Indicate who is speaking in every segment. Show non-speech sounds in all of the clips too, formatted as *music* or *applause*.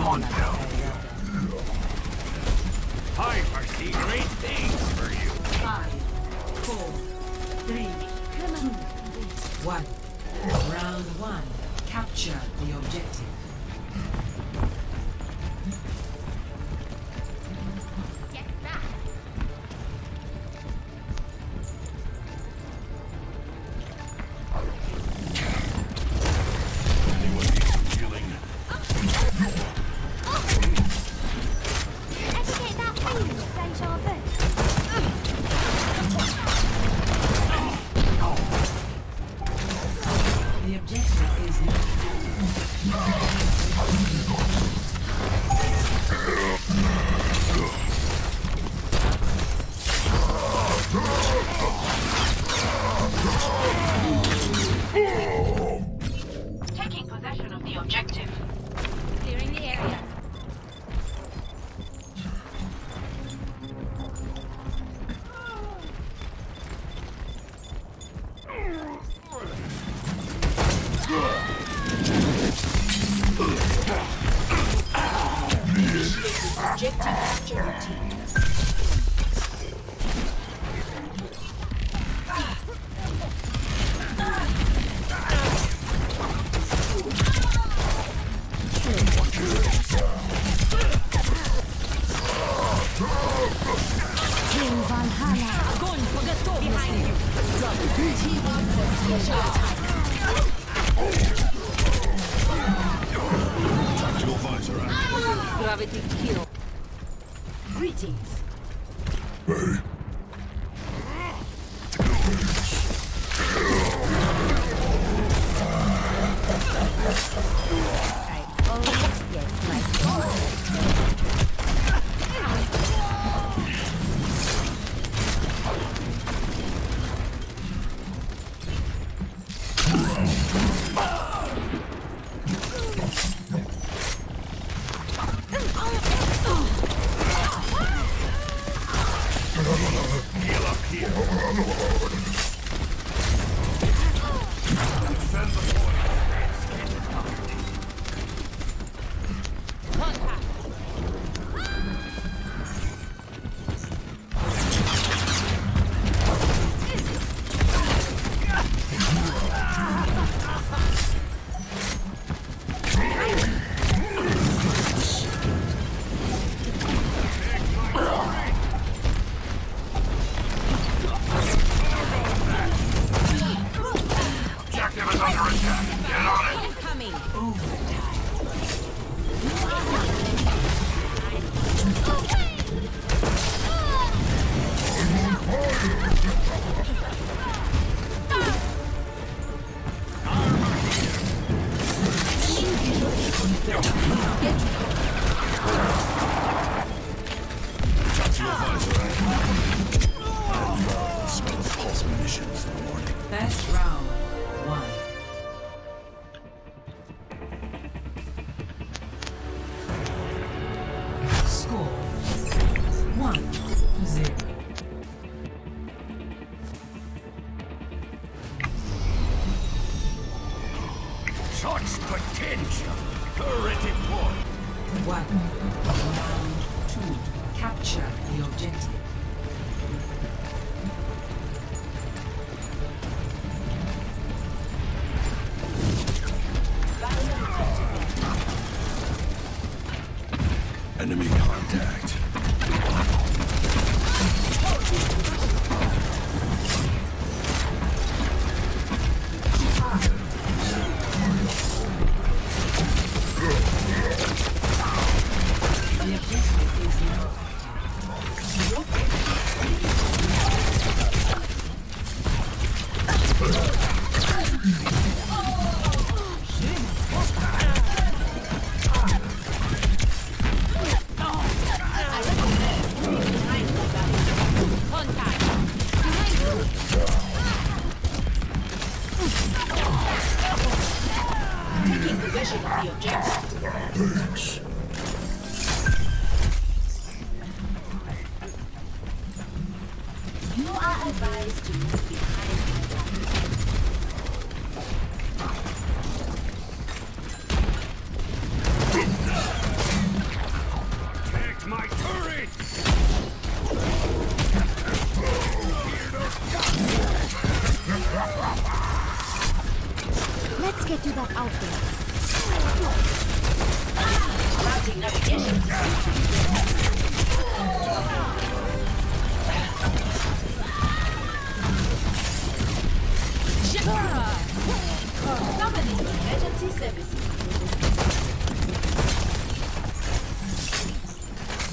Speaker 1: One.
Speaker 2: I foresee great things for you.
Speaker 3: Five, four, three, two, one. Round one. Capture the objective. Objective security.
Speaker 1: teams.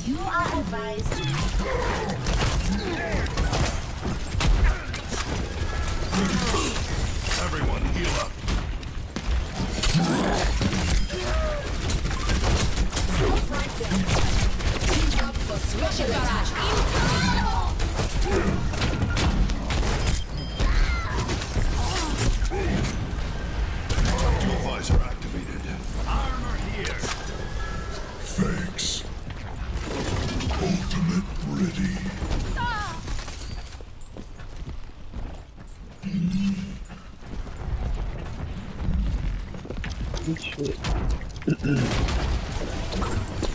Speaker 4: You are advised to
Speaker 2: Everyone heal up.
Speaker 3: Special attack.
Speaker 2: Dual visor activated. Armor here.
Speaker 1: Thanks. Ready. Thanks. *clears throat*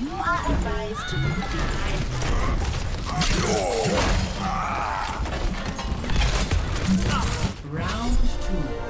Speaker 4: You are advised to move behind
Speaker 3: Round two.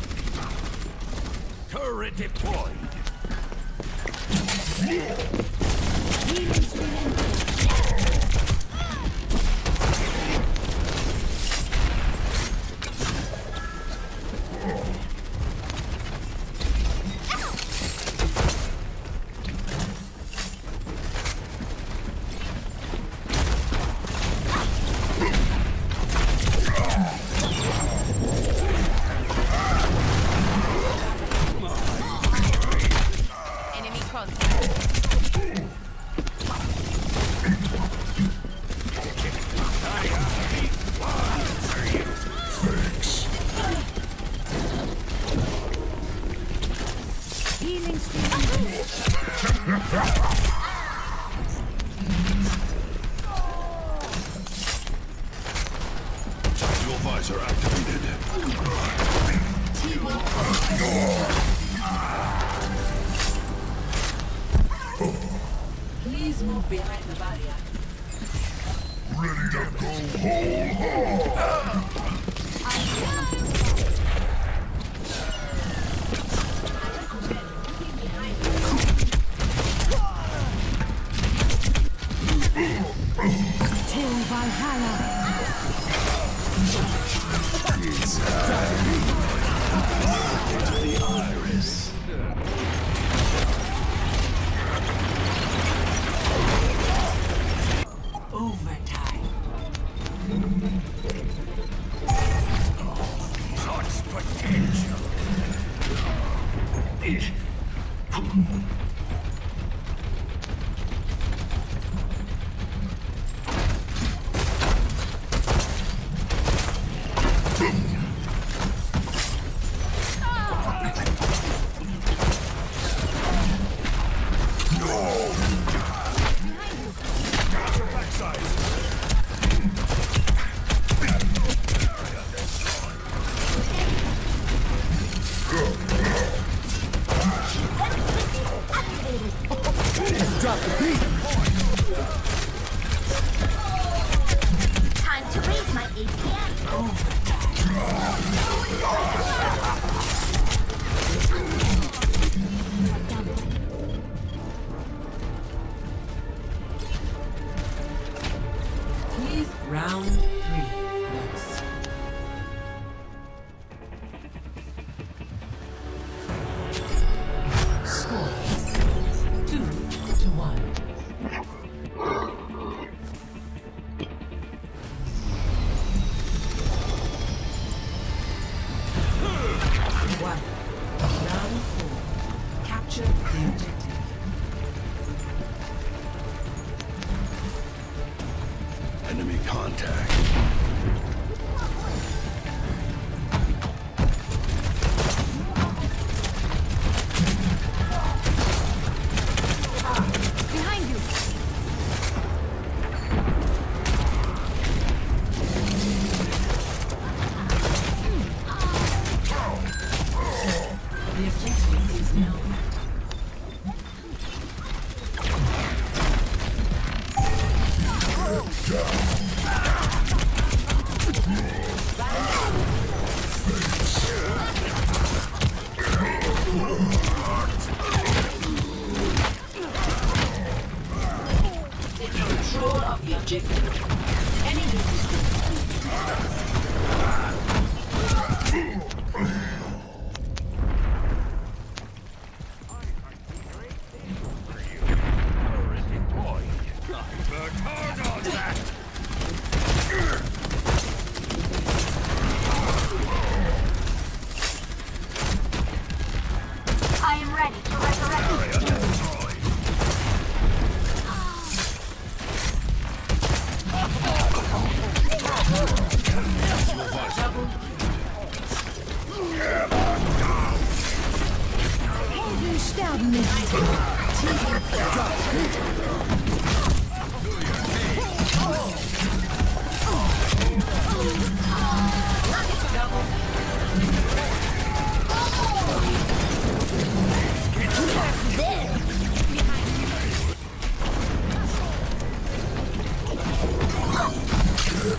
Speaker 2: Turret deployed.
Speaker 5: Contact.
Speaker 2: move behind the barrier.
Speaker 3: Ready to go whole hog!
Speaker 2: objective.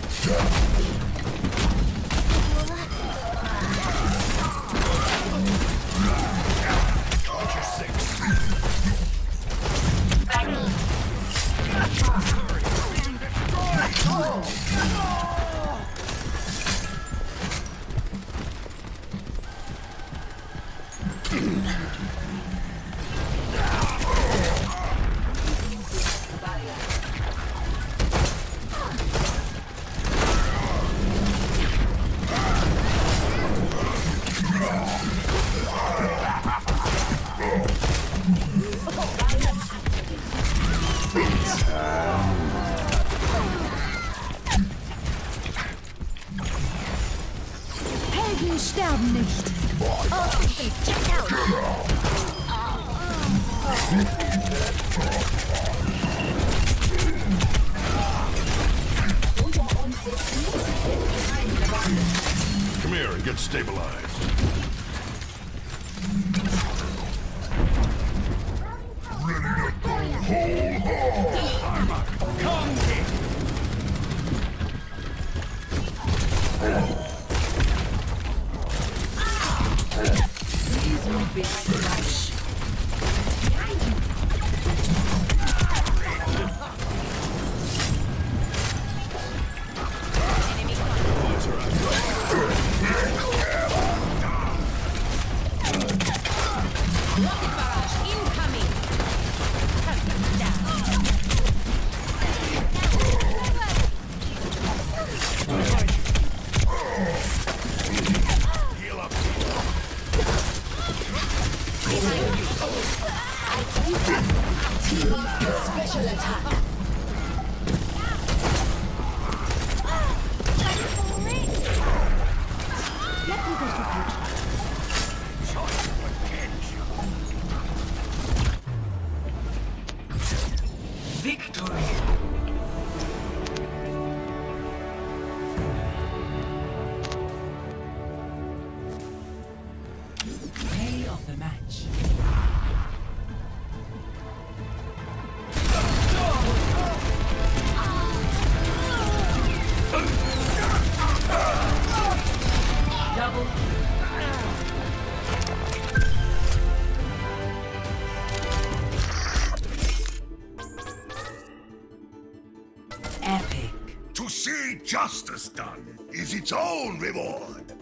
Speaker 3: Shut Victory.
Speaker 2: To see justice done is its own reward.